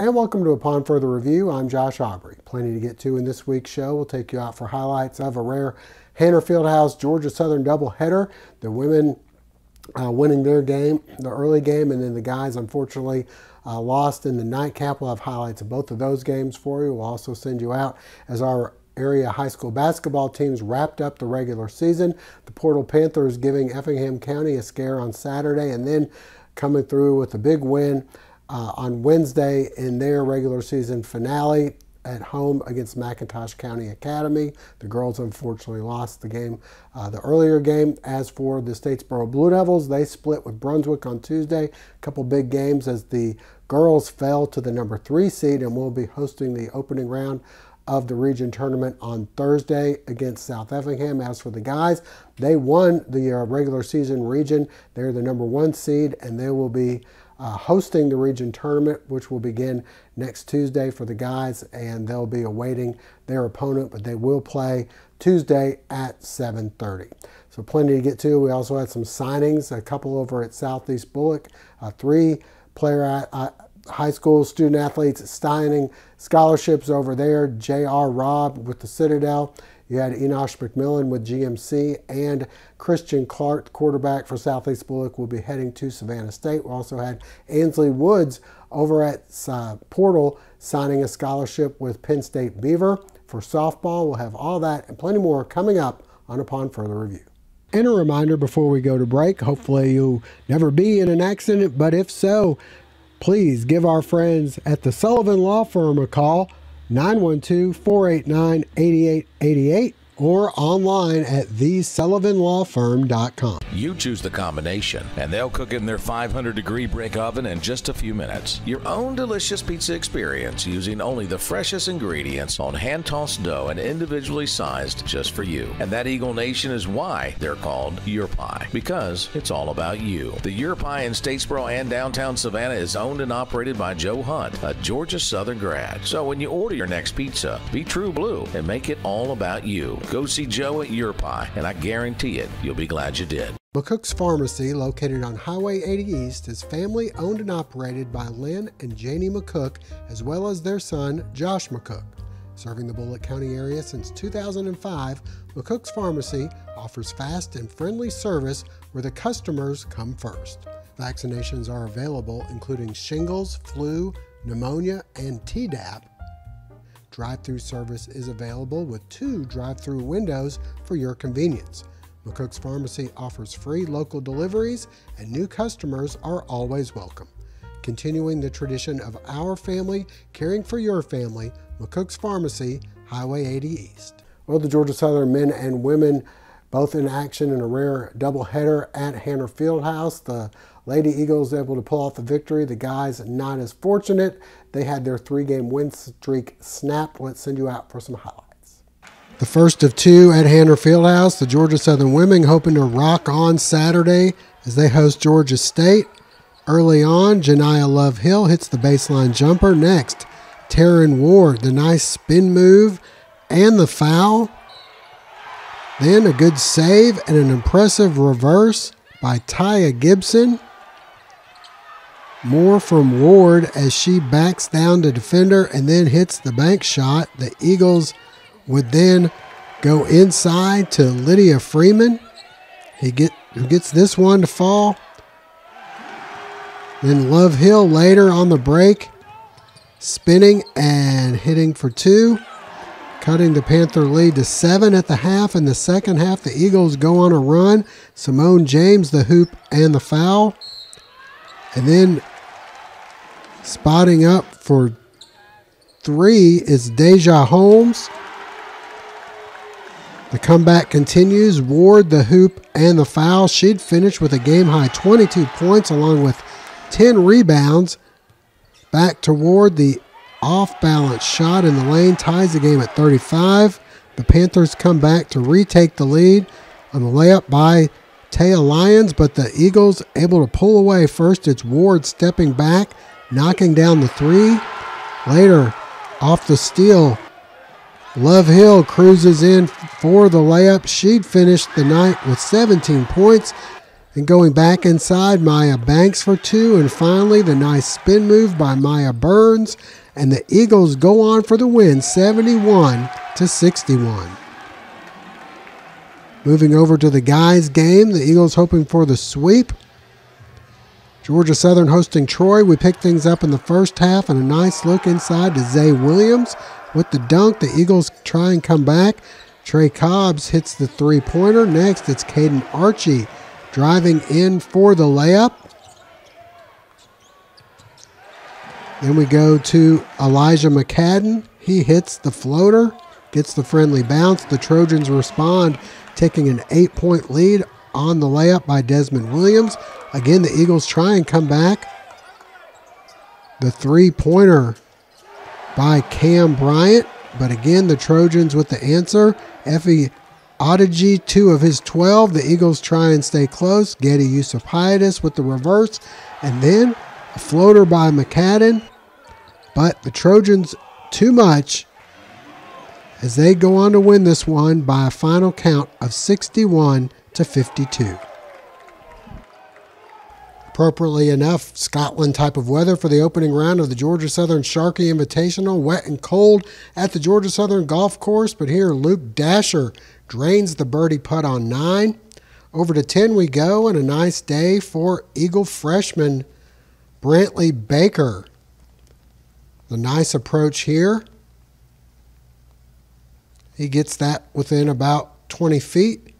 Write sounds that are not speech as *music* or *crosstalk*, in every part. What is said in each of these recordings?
And welcome to Upon Further Review. I'm Josh Aubrey. Plenty to get to in this week's show. We'll take you out for highlights of a rare Hanner Fieldhouse Georgia Southern doubleheader. The women uh, winning their game, the early game, and then the guys unfortunately uh, lost in the nightcap. We'll have highlights of both of those games for you. We'll also send you out as our area high school basketball teams wrapped up the regular season. The Portal Panthers giving Effingham County a scare on Saturday and then coming through with a big win uh, on Wednesday in their regular season finale at home against McIntosh County Academy. The girls unfortunately lost the game, uh, the earlier game. As for the Statesboro Blue Devils, they split with Brunswick on Tuesday. A couple big games as the girls fell to the number three seed and will be hosting the opening round of the region tournament on Thursday against South Effingham. As for the guys, they won the uh, regular season region. They're the number one seed and they will be uh, hosting the region tournament, which will begin next Tuesday for the guys, and they'll be awaiting their opponent, but they will play Tuesday at 7:30. So plenty to get to. We also had some signings, a couple over at Southeast Bulloch, uh, three player uh, high school student athletes signing scholarships over there. J.R. Robb with the Citadel you had Enosh McMillan with GMC and Christian Clark, quarterback for Southeast Bulloch, will be heading to Savannah State. We also had Ansley Woods over at uh, Portal signing a scholarship with Penn State Beaver for softball. We'll have all that and plenty more coming up on Upon Further Review. And a reminder before we go to break hopefully you'll never be in an accident, but if so, please give our friends at the Sullivan Law Firm a call. 912 489 8888 or online at thesullivanlawfirm.com. You choose the combination, and they'll cook it in their 500 degree brick oven in just a few minutes. Your own delicious pizza experience using only the freshest ingredients on hand tossed dough and individually sized just for you. And that Eagle Nation is why they're called Your Pie, because it's all about you. The Your Pie in Statesboro and downtown Savannah is owned and operated by Joe Hunt, a Georgia Southern grad. So when you order your next pizza, be true blue and make it all about you. Go see Joe at Your Pie, and I guarantee it, you'll be glad you did. McCook's Pharmacy, located on Highway 80 East, is family owned and operated by Lynn and Janie McCook, as well as their son, Josh McCook. Serving the Bulloch County area since 2005, McCook's Pharmacy offers fast and friendly service where the customers come first. Vaccinations are available, including shingles, flu, pneumonia, and Tdap, Drive through service is available with two drive through windows for your convenience. McCook's Pharmacy offers free local deliveries, and new customers are always welcome. Continuing the tradition of our family caring for your family, McCook's Pharmacy, Highway 80 East. Well, the Georgia Southern men and women both in action in a rare doubleheader at Hanner Fieldhouse. The Lady Eagles able to pull off the victory. The guys not as fortunate. They had their three-game win streak snapped. Let's send you out for some highlights. The first of two at Hanner Fieldhouse. The Georgia Southern women hoping to rock on Saturday as they host Georgia State. Early on, Janiah Love Hill hits the baseline jumper. Next, Taryn Ward, the nice spin move and the foul. Then a good save and an impressive reverse by Taya Gibson. More from Ward as she backs down the defender and then hits the bank shot. The Eagles would then go inside to Lydia Freeman. He get, who gets this one to fall. Then Love Hill later on the break, spinning and hitting for two, cutting the Panther lead to seven at the half. In the second half, the Eagles go on a run. Simone James, the hoop and the foul. And then Spotting up for three is Deja Holmes. The comeback continues. Ward, the hoop, and the foul. She'd finish with a game high 22 points along with 10 rebounds. Back to Ward, the off balance shot in the lane ties the game at 35. The Panthers come back to retake the lead on the layup by Taya Lyons, but the Eagles able to pull away. First, it's Ward stepping back knocking down the three. Later, off the steal, Love Hill cruises in for the layup. She'd finished the night with 17 points. And going back inside, Maya Banks for two. And finally, the nice spin move by Maya Burns. And the Eagles go on for the win, 71 to 61. Moving over to the guys' game, the Eagles hoping for the sweep. Georgia Southern hosting Troy. We pick things up in the first half and a nice look inside to Zay Williams with the dunk. The Eagles try and come back. Trey Cobbs hits the three pointer. Next, it's Caden Archie driving in for the layup. Then we go to Elijah McCadden. He hits the floater, gets the friendly bounce. The Trojans respond, taking an eight point lead on the layup by Desmond Williams. Again, the Eagles try and come back. The three pointer by Cam Bryant, but again, the Trojans with the answer. Efe Odigie, two of his 12. The Eagles try and stay close. Getty Yusupaitis with the reverse. And then a floater by McCadden. But the Trojans, too much as they go on to win this one by a final count of 61 to 52. Appropriately enough, Scotland type of weather for the opening round of the Georgia Southern Sharkey Invitational. Wet and cold at the Georgia Southern Golf Course, but here Luke Dasher drains the birdie putt on nine. Over to 10 we go, and a nice day for Eagle freshman Brantley Baker. The nice approach here. He gets that within about 20 feet.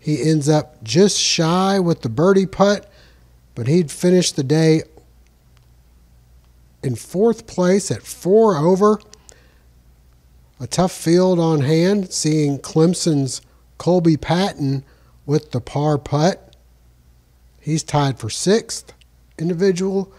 He ends up just shy with the birdie putt but he'd finished the day in fourth place at four over. A tough field on hand, seeing Clemson's Colby Patton with the par putt. He's tied for sixth individual.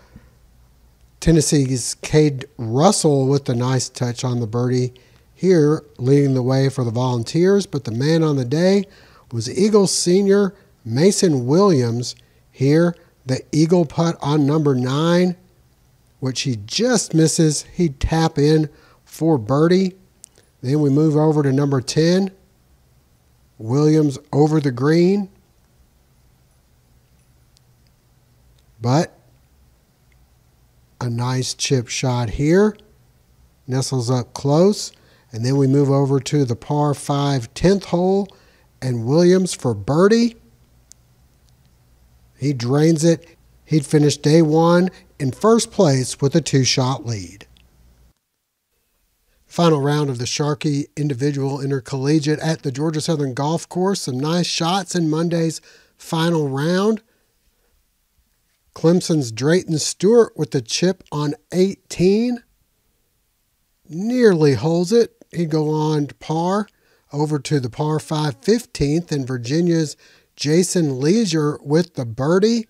Tennessee's Cade Russell with the nice touch on the birdie here, leading the way for the Volunteers. But the man on the day was Eagles senior Mason Williams here the eagle putt on number nine, which he just misses. He'd tap in for birdie. Then we move over to number 10. Williams over the green. But a nice chip shot here. Nestles up close. And then we move over to the par 5 10th hole and Williams for birdie. He drains it. He'd finish day one in first place with a two shot lead. Final round of the Sharkey Individual Intercollegiate at the Georgia Southern Golf Course. Some nice shots in Monday's final round. Clemson's Drayton Stewart with the chip on 18. Nearly holds it. He'd go on to par over to the par 5 15th, and Virginia's Jason Leisure with the birdie.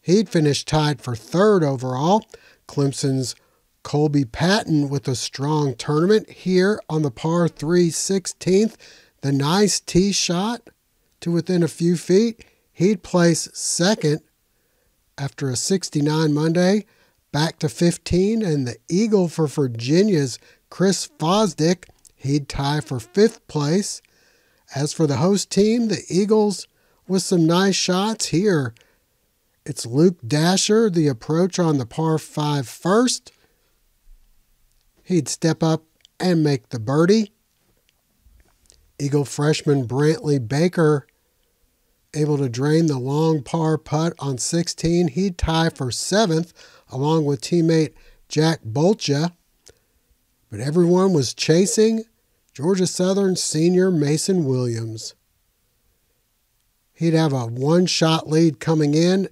He'd finished tied for third overall. Clemson's Colby Patton with a strong tournament here on the par 3 16th. The nice tee shot to within a few feet. He'd place second after a 69 Monday, back to 15. And the Eagle for Virginia's Chris Fosdick, he'd tie for fifth place. As for the host team, the Eagles with some nice shots here. It's Luke Dasher, the approach on the par 5 first. He'd step up and make the birdie. Eagle freshman Brantley Baker able to drain the long par putt on 16. He'd tie for seventh along with teammate Jack Bolcha. But everyone was chasing Georgia Southern senior Mason Williams. He'd have a one shot lead coming in.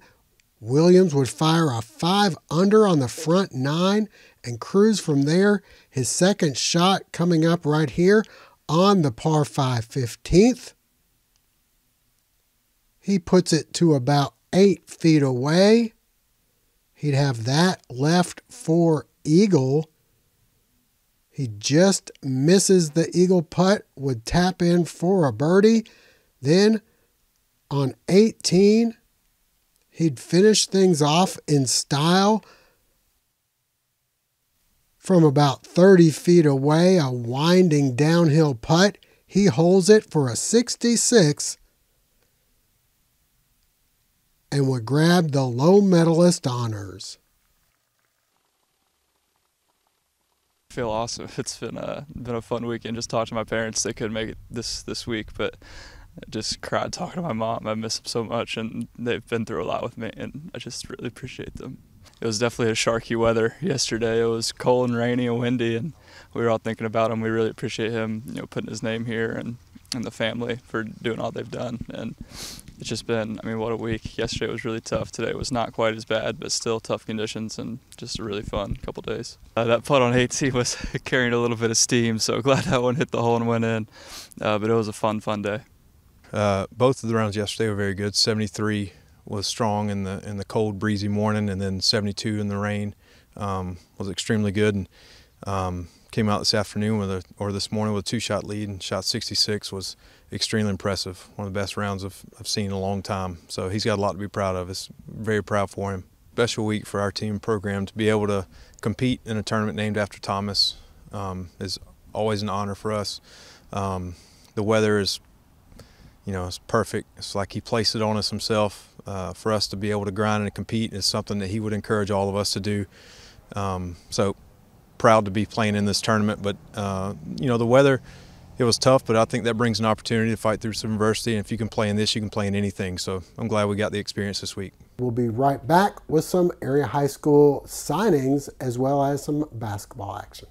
Williams would fire a five under on the front nine and cruise from there. His second shot coming up right here on the par 5 15th. He puts it to about eight feet away. He'd have that left for Eagle he just misses the eagle putt, would tap in for a birdie. Then on 18, he'd finish things off in style from about 30 feet away, a winding downhill putt. He holds it for a 66 and would grab the low medalist honors. Feel awesome. *laughs* It's been a been a fun weekend. Just talked to my parents. They couldn't make it this this week, but I just cried talking to my mom. I miss them so much, and they've been through a lot with me, and I just really appreciate them. It was definitely a sharky weather yesterday. It was cold and rainy and windy, and we were all thinking about him. We really appreciate him, you know, putting his name here and and the family for doing all they've done. And it's just been, I mean, what a week. Yesterday was really tough. Today was not quite as bad, but still tough conditions and just a really fun couple days. Uh, that putt on 18 *laughs* was carrying a little bit of steam, so glad that one hit the hole and went in. Uh, but it was a fun, fun day. Uh, both of the rounds yesterday were very good. 73 was strong in the in the cold, breezy morning, and then 72 in the rain um, was extremely good. And um, came out this afternoon with a or this morning with a two-shot lead and shot 66 was extremely impressive. One of the best rounds I've, I've seen in a long time. So he's got a lot to be proud of. It's very proud for him. Special week for our team program to be able to compete in a tournament named after Thomas um, is always an honor for us. Um, the weather is, you know, it's perfect. It's like he placed it on us himself. Uh, for us to be able to grind and compete is something that he would encourage all of us to do. Um, so proud to be playing in this tournament. But uh, you know, the weather, it was tough, but I think that brings an opportunity to fight through some adversity. And if you can play in this, you can play in anything. So I'm glad we got the experience this week. We'll be right back with some area high school signings as well as some basketball action.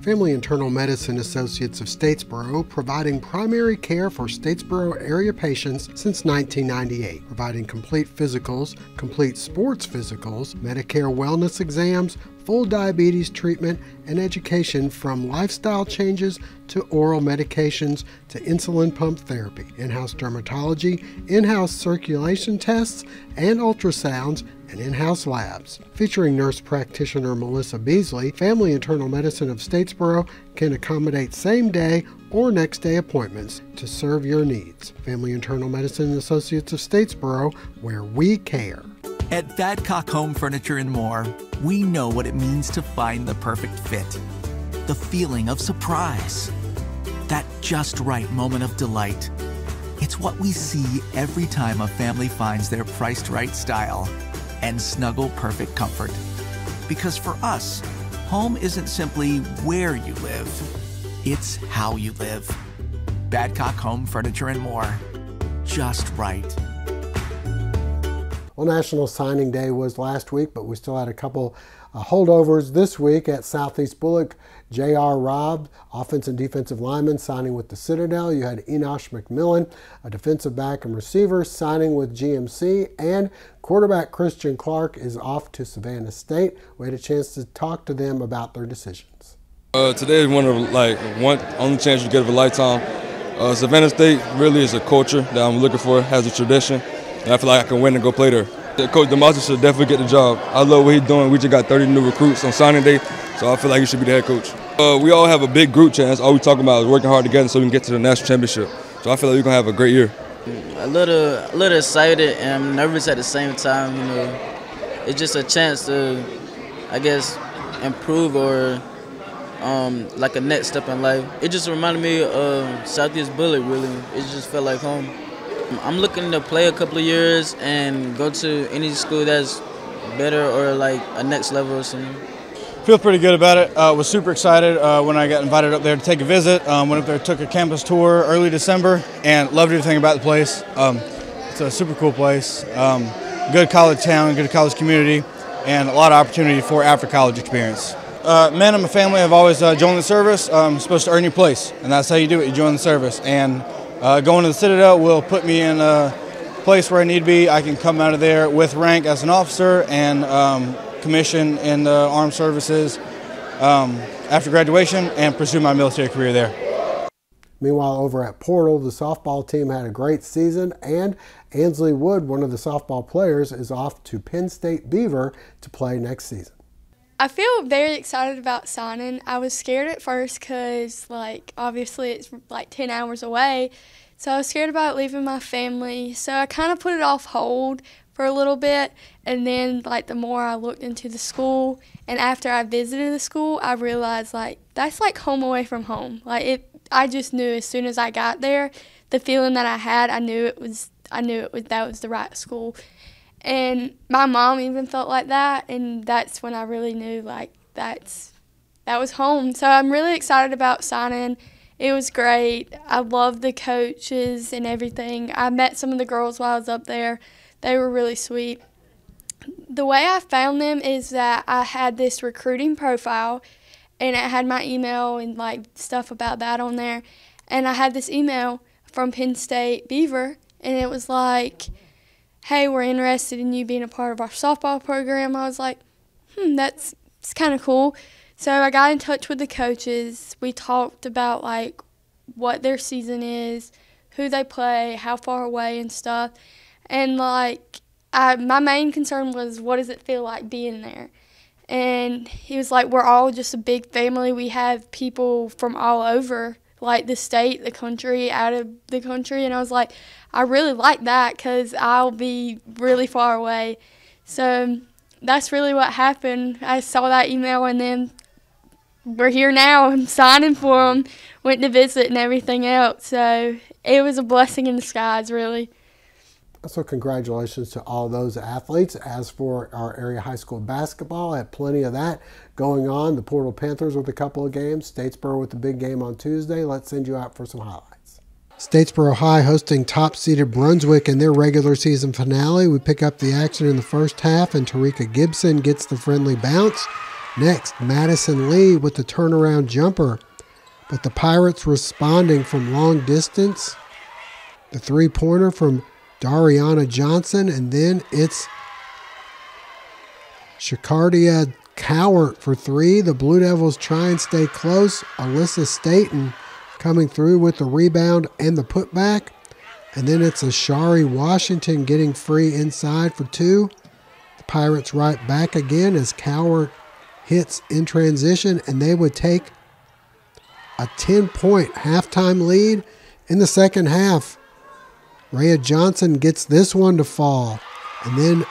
Family Internal Medicine Associates of Statesboro, providing primary care for Statesboro area patients since 1998, providing complete physicals, complete sports physicals, Medicare wellness exams, full diabetes treatment, and education from lifestyle changes to oral medications to insulin pump therapy, in house dermatology, in house circulation tests, and ultrasounds and in house labs. Featuring nurse practitioner Melissa Beasley, Family Internal Medicine of Statesboro can accommodate same day or next day appointments to serve your needs. Family Internal Medicine Associates of Statesboro, where we care. At Badcock Home Furniture and More, we know what it means to find the perfect fit. The feeling of surprise. That just right moment of delight. It's what we see every time a family finds their priced right style and snuggle perfect comfort. Because for us, home isn't simply where you live, it's how you live. Badcock Home Furniture and More. Just right. Well, National Signing Day was last week, but we still had a couple uh, holdovers this week at Southeast Bulloch. J.R. Robb, offensive and defensive lineman, signing with the Citadel. You had Enosh McMillan, a defensive back and receiver, signing with GMC. And quarterback Christian Clark is off to Savannah State. We had a chance to talk to them about their decisions. Uh, today is one of like one only chance you get of a lifetime. Uh, Savannah State really is a culture that I'm looking for, has a tradition, and I feel like I can win and go play there. Coach DeMasi should definitely get the job. I love what he's doing. We just got 30 new recruits on signing day, so I feel like he should be the head coach. Uh, we all have a big group chance. All we talking about is working hard together so we can get to the national championship. So I feel like we're gonna have a great year. A little, a little excited and nervous at the same time. You know, it's just a chance to, I guess, improve or um, like a next step in life. It just reminded me of Southeast Bulloch. Really, it just felt like home. I'm looking to play a couple of years and go to any school that's better or like a next level or something. Feel pretty good about it. Uh, was super excited uh, when I got invited up there to take a visit. Um, went up there, took a campus tour early December, and loved everything about the place. Um, it's a super cool place. Um, good college town, good college community, and a lot of opportunity for after college experience. Uh, men and my family have always uh, joined the service. Um, supposed to earn your place, and that's how you do it. You join the service, and uh, going to the Citadel will put me in a place where I need to be. I can come out of there with rank as an officer and um, commission in the armed services um, after graduation and pursue my military career there. Meanwhile, over at Portal, the softball team had a great season, and Ansley Wood, one of the softball players, is off to Penn State Beaver to play next season. I feel very excited about signing. I was scared at first because, like, obviously it's like 10 hours away. So I was scared about leaving my family. So I kind of put it off hold for a little bit. And then, like, the more I looked into the school and after I visited the school, I realized, like, that's like home away from home. Like, it, I just knew as soon as I got there, the feeling that I had, I knew it was, I knew it was, that was the right school. And my mom even felt like that, and that's when I really knew like that's that was home. So I'm really excited about signing. It was great. I loved the coaches and everything. I met some of the girls while I was up there. They were really sweet. The way I found them is that I had this recruiting profile and it had my email and like stuff about that on there. And I had this email from Penn State Beaver and it was like, hey, we're interested in you being a part of our softball program. I was like, hmm, that's kind of cool. So I got in touch with the coaches. We talked about like what their season is, who they play, how far away and stuff. And like I, my main concern was what does it feel like being there? And he was like, we're all just a big family. We have people from all over, like the state, the country, out of the country. And I was like, I really like that because I'll be really far away. So that's really what happened. I saw that email and then we're here now. I'm signing for them. Went to visit and everything else. So it was a blessing in disguise, really. So congratulations to all those athletes. As for our area high school basketball, I had plenty of that going on. The Portal Panthers with a couple of games. Statesboro with the big game on Tuesday. Let's send you out for some highlights. Statesboro High hosting top seeded Brunswick in their regular season finale. We pick up the action in the first half, and Tarika Gibson gets the friendly bounce. Next, Madison Lee with the turnaround jumper. But the Pirates responding from long distance. The three pointer from Dariana Johnson, and then it's Shakardia Cowart for three. The Blue Devils try and stay close. Alyssa Staten coming through with the rebound and the putback. And then it's Ashari Washington getting free inside for two. The Pirates right back again as Cowart hits in transition, and they would take a 10 point halftime lead in the second half. Rhea Johnson gets this one to fall. And then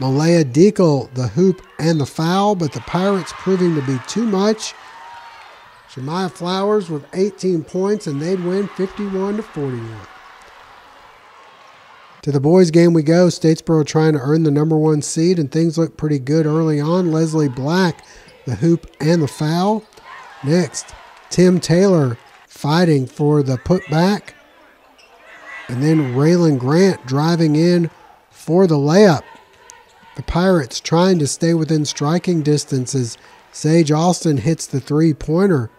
Malaya Deacle, the hoop and the foul, but the Pirates proving to be too much Shemaya Flowers with 18 points, and they'd win 51 to 41. To the boys' game we go. Statesboro trying to earn the number one seed, and things look pretty good early on. Leslie Black, the hoop and the foul. Next, Tim Taylor fighting for the putback. And then Raylan Grant driving in for the layup. The Pirates trying to stay within striking distance as Sage Austin hits the three pointer.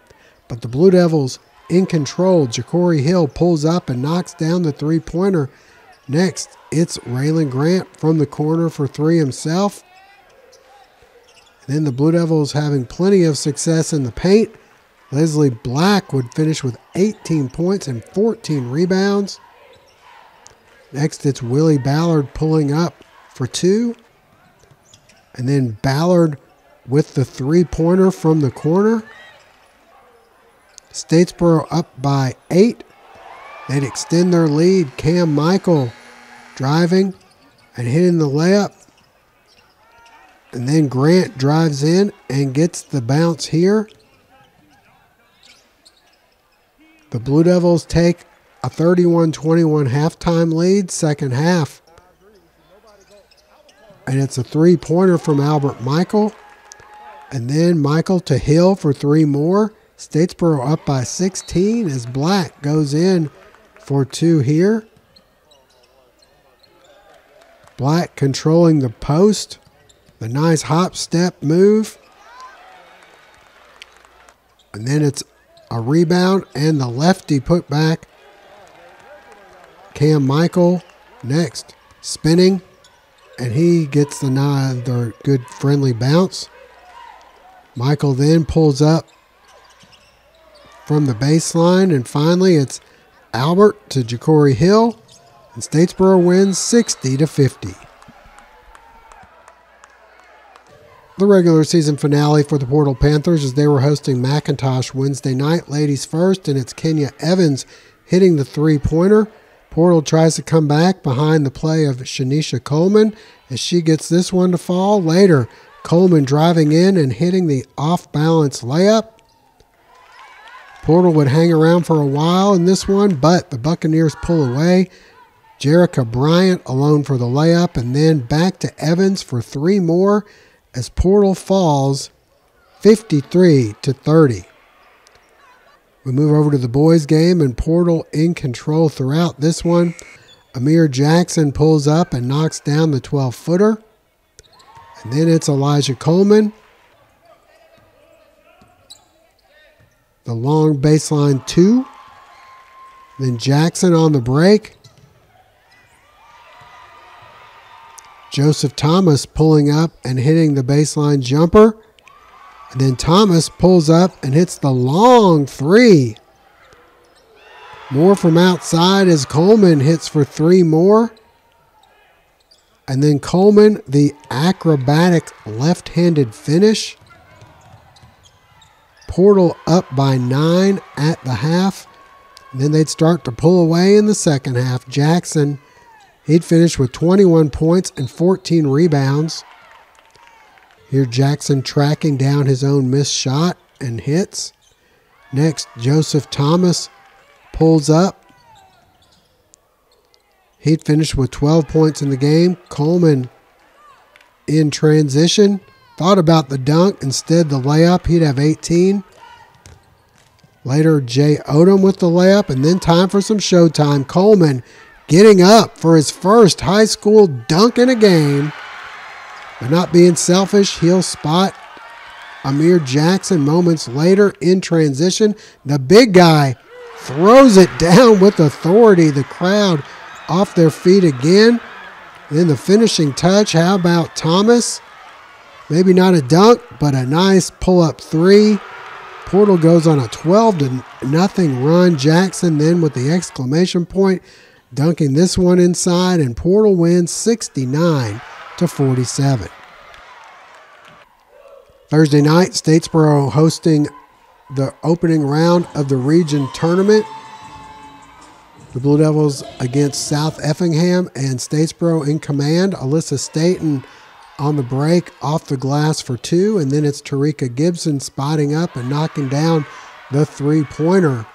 But the Blue Devils in control. Ja'Cory Hill pulls up and knocks down the three pointer. Next, it's Raylan Grant from the corner for three himself. And then the Blue Devils having plenty of success in the paint. Leslie Black would finish with 18 points and 14 rebounds. Next, it's Willie Ballard pulling up for two. And then Ballard with the three pointer from the corner. Statesboro up by eight. They'd extend their lead. Cam Michael driving and hitting the layup. And then Grant drives in and gets the bounce here. The Blue Devils take a 31 21 halftime lead, second half. And it's a three pointer from Albert Michael. And then Michael to Hill for three more. Statesboro up by 16 as Black goes in for two here. Black controlling the post. The nice hop step move. And then it's a rebound and the lefty put back. Cam Michael next spinning and he gets the another good friendly bounce. Michael then pulls up from the baseline. And finally, it's Albert to Ja'Cory Hill. And Statesboro wins 60 to 50. The regular season finale for the Portal Panthers as they were hosting McIntosh Wednesday night. Ladies first, and it's Kenya Evans hitting the three pointer. Portal tries to come back behind the play of Shanisha Coleman as she gets this one to fall. Later, Coleman driving in and hitting the off balance layup. Portal would hang around for a while in this one, but the Buccaneers pull away. Jerica Bryant alone for the layup, and then back to Evans for three more as Portal falls 53 to 30. We move over to the boys' game, and Portal in control throughout this one. Amir Jackson pulls up and knocks down the 12 footer. And then it's Elijah Coleman. The long baseline two. Then Jackson on the break. Joseph Thomas pulling up and hitting the baseline jumper. And then Thomas pulls up and hits the long three. More from outside as Coleman hits for three more. And then Coleman, the acrobatic left handed finish. Portal up by nine at the half. And then they'd start to pull away in the second half. Jackson, he'd finish with 21 points and 14 rebounds. Here, Jackson tracking down his own missed shot and hits. Next, Joseph Thomas pulls up. He'd finish with 12 points in the game. Coleman in transition. Thought about the dunk. Instead, the layup. He'd have 18. Later, Jay Odom with the layup. And then time for some showtime. Coleman getting up for his first high school dunk in a game. But not being selfish, he'll spot Amir Jackson moments later in transition. The big guy throws it *laughs* down with authority. The crowd off their feet again. Then the finishing touch. How about Thomas? Maybe not a dunk, but a nice pull up three. Portal goes on a 12 to nothing run. Jackson then with the exclamation point, dunking this one inside, and Portal wins 69 to 47. Thursday night, Statesboro hosting the opening round of the region tournament. The Blue Devils against South Effingham and Statesboro in command. Alyssa Staten on the break off the glass for two, and then it's Tarika Gibson spotting up and knocking down the three pointer.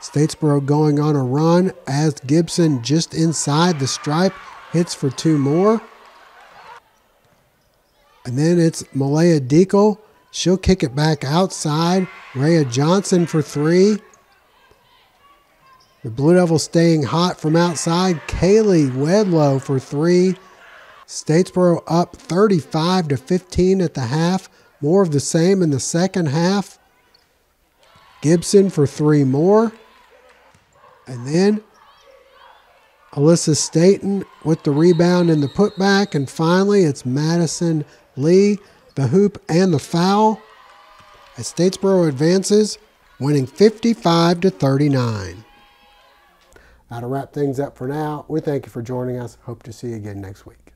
Statesboro going on a run as Gibson just inside the stripe hits for two more. And then it's Malaya Deacle. She'll kick it back outside. Rhea Johnson for three. The Blue Devils staying hot from outside. Kaylee Wedlow for three. Statesboro up 35 to 15 at the half. More of the same in the second half. Gibson for three more. And then Alyssa Staten with the rebound and the putback. And finally, it's Madison Lee, the hoop and the foul. As Statesboro advances, winning 55 to 39. Now to wrap things up for now, we thank you for joining us. Hope to see you again next week.